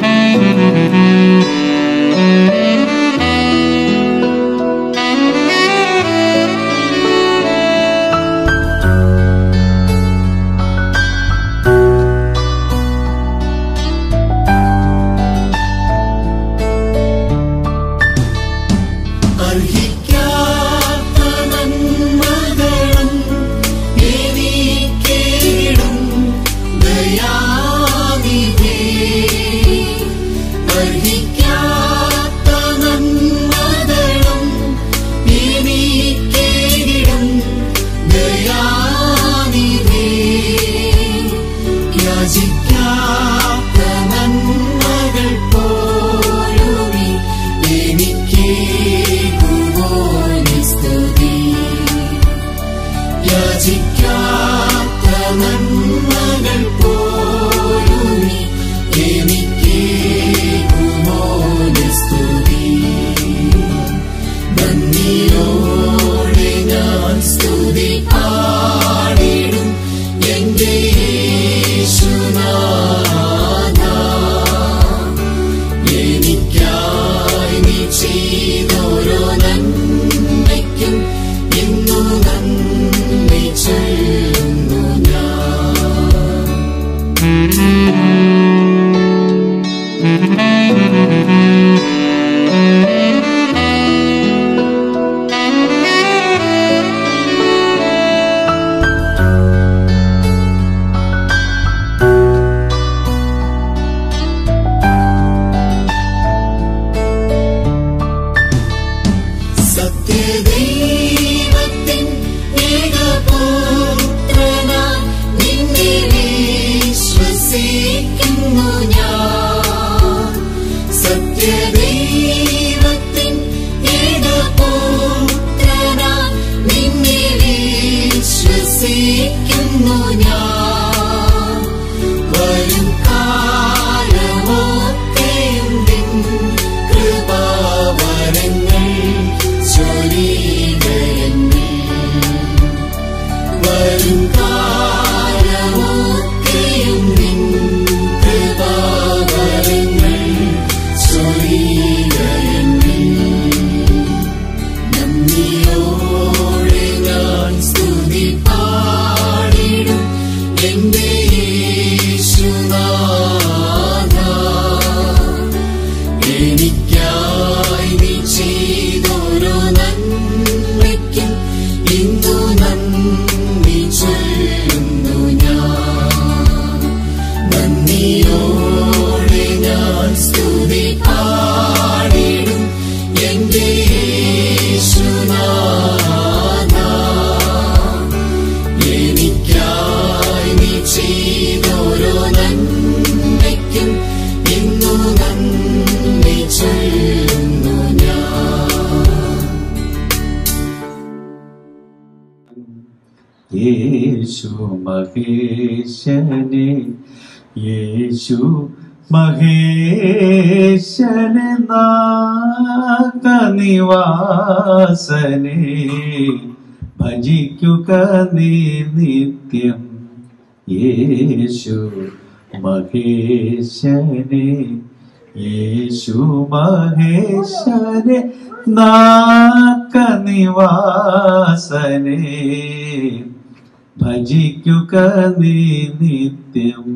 Thank you. Satyadeva യേശു മഹേശനെ യേശു മഹേശനെ നിവാസനെ ഭജിക്കുക നീ നിത്യം. യേശു മഹേശനെ യേശു മഹേശനെ നാക്ക നിവാസനെ ഭജിക്കുക നീ നിത്യം.